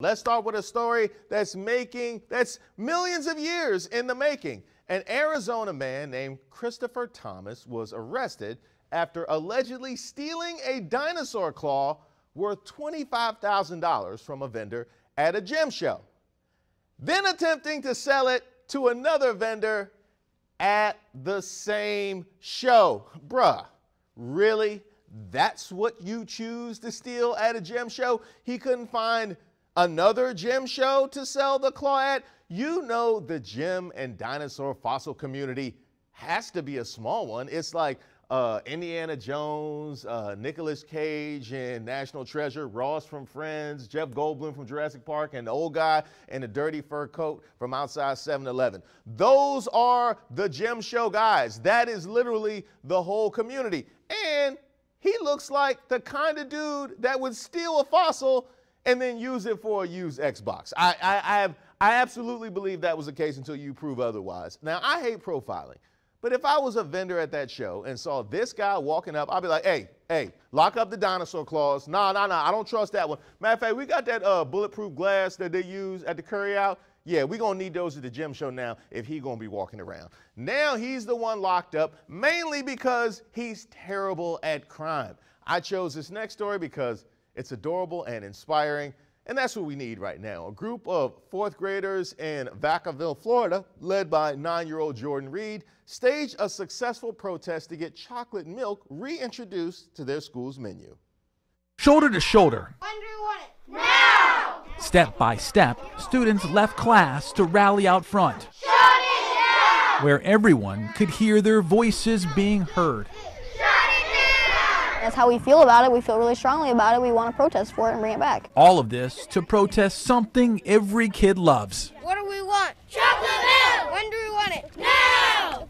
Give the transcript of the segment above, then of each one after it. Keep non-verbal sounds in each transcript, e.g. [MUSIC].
Let's start with a story that's making, that's millions of years in the making. An Arizona man named Christopher Thomas was arrested after allegedly stealing a dinosaur claw worth $25,000 from a vendor at a gem show, then attempting to sell it to another vendor at the same show. Bruh, really? That's what you choose to steal at a gem show? He couldn't find another gem show to sell the claw at? You know the gem and dinosaur fossil community has to be a small one. It's like uh, Indiana Jones, uh, Nicolas Cage and National Treasure, Ross from Friends, Jeff Goldblum from Jurassic Park, and the old guy in the dirty fur coat from outside 7 Eleven. Those are the gem show guys. That is literally the whole community. And he looks like the kind of dude that would steal a fossil and then use it for a used Xbox. I, I, I, have, I absolutely believe that was the case until you prove otherwise. Now, I hate profiling. But if I was a vendor at that show and saw this guy walking up, I'd be like, hey, hey, lock up the dinosaur claws. Nah, nah, nah, I don't trust that one. Matter of fact, we got that uh, bulletproof glass that they use at the curry out. Yeah, we're gonna need those at the gym show now if he gonna be walking around. Now he's the one locked up, mainly because he's terrible at crime. I chose this next story because it's adorable and inspiring. And that's what we need right now. A group of fourth graders in Vacaville, Florida, led by nine year old Jordan Reed, staged a successful protest to get chocolate milk reintroduced to their school's menu. Shoulder to shoulder. When do you want it? Now! Step by step, students left class to rally out front. Shut it down! Where everyone could hear their voices being heard. That's how we feel about it. We feel really strongly about it. We want to protest for it and bring it back. All of this to protest something every kid loves. What do we want? Chocolate milk! When do we want it? Now!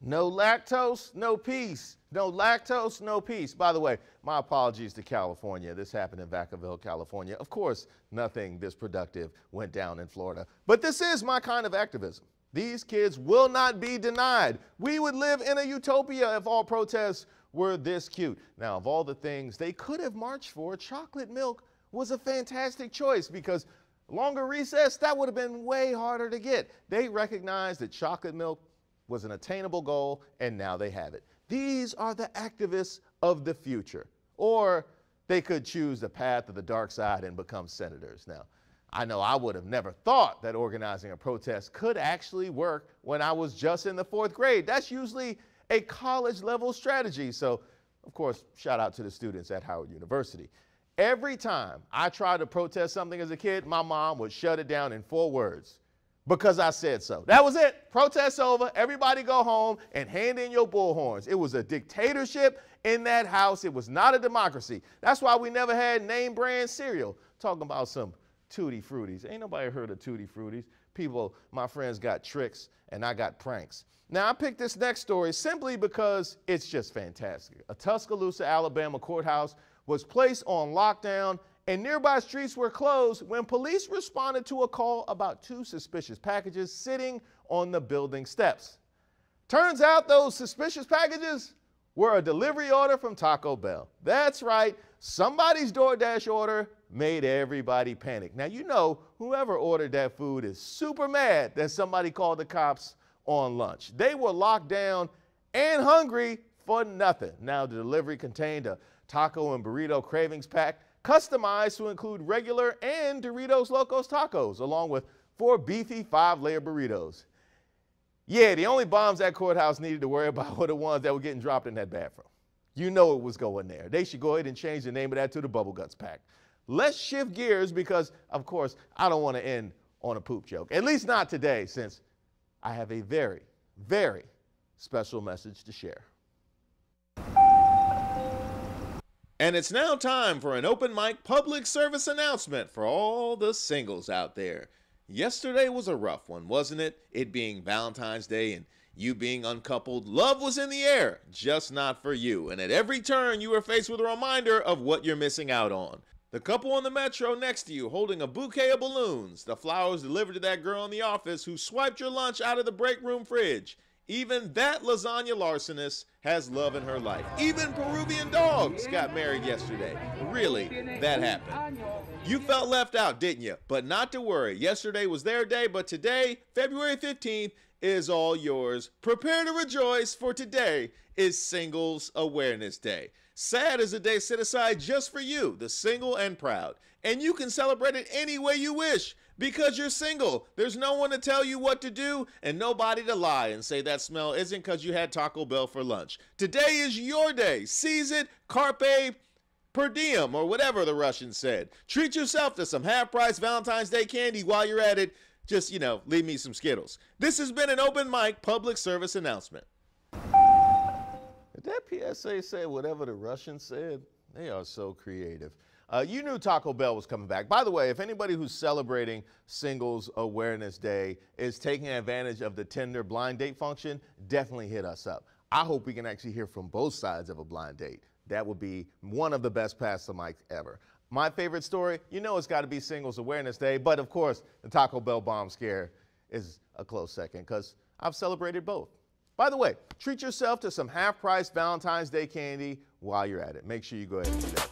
No lactose, no peace. No lactose, no peace. By the way, my apologies to California. This happened in Vacaville, California. Of course, nothing this productive went down in Florida. But this is my kind of activism. These kids will not be denied. We would live in a utopia if all protests were this cute. Now, of all the things they could have marched for, chocolate milk was a fantastic choice because longer recess, that would have been way harder to get. They recognized that chocolate milk was an attainable goal, and now they have it. These are the activists of the future. Or they could choose the path of the dark side and become senators. Now, I know I would have never thought that organizing a protest could actually work when I was just in the fourth grade. That's usually a college level strategy. So, of course, shout out to the students at Howard University. Every time I tried to protest something as a kid, my mom would shut it down in four words because I said so. That was it. Protest over. Everybody go home and hand in your bullhorns. It was a dictatorship in that house. It was not a democracy. That's why we never had name brand cereal. Talking about some Tootie Fruities. Ain't nobody heard of Tootie Fruities. People, my friends got Trix and I got pranks. Now, I picked this next story simply because it's just fantastic. A Tuscaloosa, Alabama courthouse was placed on lockdown and nearby streets were closed when police responded to a call about two suspicious packages sitting on the building steps. Turns out those suspicious packages were a delivery order from Taco Bell. That's right, somebody's DoorDash order made everybody panic. Now, you know, whoever ordered that food is super mad that somebody called the cops on lunch. They were locked down and hungry for nothing. Now, the delivery contained a taco and burrito cravings pack customized to include regular and Doritos Locos tacos, along with four beefy five layer burritos. Yeah, the only bombs that courthouse needed to worry [LAUGHS] about were the ones that were getting dropped in that bathroom. You know it was going there. They should go ahead and change the name of that to the Bubble Guts Pack. Let's shift gears because, of course, I don't want to end on a poop joke. At least not today, since I have a very, very special message to share. And it's now time for an open mic public service announcement for all the singles out there. Yesterday was a rough one, wasn't it? It being Valentine's Day and you being uncoupled. Love was in the air, just not for you. And at every turn, you were faced with a reminder of what you're missing out on. The couple on the metro next to you holding a bouquet of balloons, the flowers delivered to that girl in the office who swiped your lunch out of the break room fridge. Even that lasagna larcenist has love in her life. Even Peruvian dogs got married yesterday. Really, that happened. You felt left out, didn't you? But not to worry. Yesterday was their day, but today, February 15th, is all yours. Prepare to rejoice, for today is Singles Awareness Day. SAD is a day set aside just for you, the single and proud. And you can celebrate it any way you wish because you're single. There's no one to tell you what to do and nobody to lie and say that smell isn't because you had Taco Bell for lunch. Today is your day. Seize it, carpe per diem, or whatever the Russians said. Treat yourself to some half price Valentine's Day candy while you're at it. Just, you know, leave me some Skittles. This has been an open mic public service announcement. That PSA say whatever the Russians said? They are so creative. Uh, you knew Taco Bell was coming back. By the way, if anybody who's celebrating Singles Awareness Day is taking advantage of the Tinder blind date function, definitely hit us up. I hope we can actually hear from both sides of a blind date. That would be one of the best pass the mic ever. My favorite story, you know it's got to be Singles Awareness Day, but of course, the Taco Bell bomb scare is a close second because I've celebrated both. By the way, treat yourself to some half price Valentine's Day candy while you're at it. Make sure you go ahead and do that.